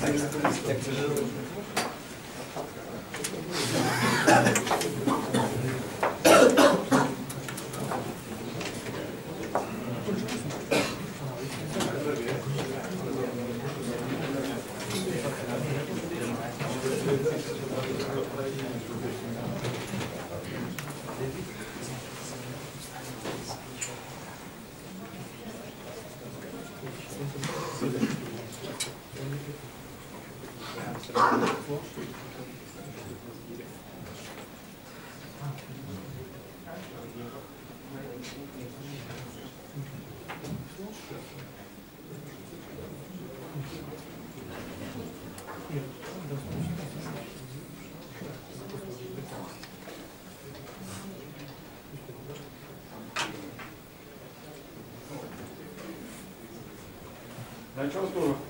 Tak, tak, tak. Начало здорово.